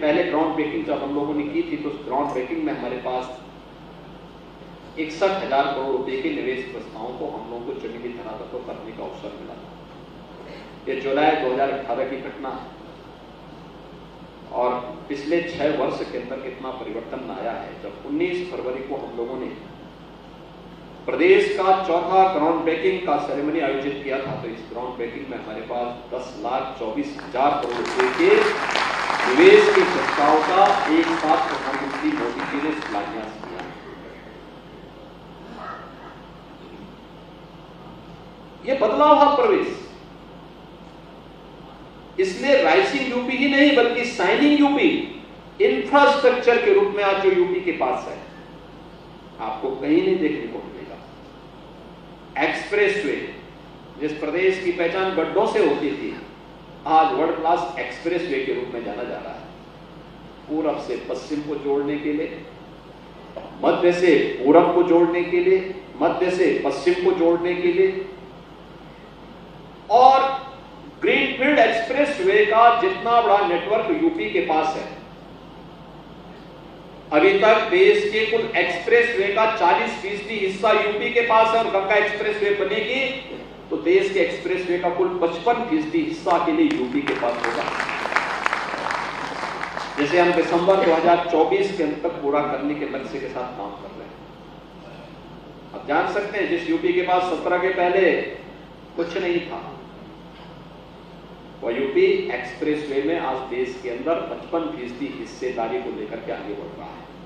पहले ground breaking जब हम लोगों ने की थी तो उस ग्राउंड ब्रेकिंग में हमारे पास इकसठ हज़ार करोड़ रुपए के निवेश प्रस्तावों को हम लोगों को जमीनी धरातल पर करने का अवसर मिला। ये जुलाई 2018 की घटना है। और पिछले छह वर्ष के अंदर कितना परिवर्तन आया है, जब 19 फरवरी को हम लोगों ने प्रदेश का चौथा ग्राउंड ब्रेकिंग का सेरेमनी आयोजित किया था तो इस ग्राउंड ब्रेकिंग में हमारे पास दस लाख चौबीस हज़ार करोड़ रुपए के निवेश के प्रस्ताव का एक साथ प्रधानमंत्री मोदी जी ने शिलान्यास किया। ये बदलाव हुआ प्रवेश। इसलिए राइसिंग यूपी ही नहीं, बल्कि साइनिंग यूपी इंफ्रास्ट्रक्चर के रूप में आज जो यूपी के पास है, आपको कहीं नहीं देखने को मिलेगा। एक्सप्रेसवे जिस प्रदेश की पहचान गड्ढों से होती थी आज वर्ल्ड क्लास एक्सप्रेस वे के रूप में जाना जा रहा है। पूरब से पश्चिम को जोड़ने के लिए, मध्य से पूरब को जोड़ने के लिए, मध्य से पश्चिम को जोड़ने के लिए, और ग्रीनफील्ड एक्सप्रेस वे का जितना बड़ा नेटवर्क यूपी के पास है, अभी तक देश के कुल एक्सप्रेस वे का 40 फ़ीसदी हिस्सा यूपी के पास है और गंगा एक्सप्रेस वे बनेगी। तो देश के एक्सप्रेस वे का कुल 55 फ़ीसदी हिस्सा के लिए यूपी के पास होगा। जैसे हम दिसंबर 2024 के अंत तक पूरा करने के लक्ष्य के साथ काम कर रहे हैं। अब जान सकते हैं, जिस यूपी के पास 17 के पहले कुछ नहीं था, वह यूपी एक्सप्रेस वे में आज देश के अंदर 55 फ़ीसदी हिस्सेदारी को लेकर के आगे बढ़ रहा है।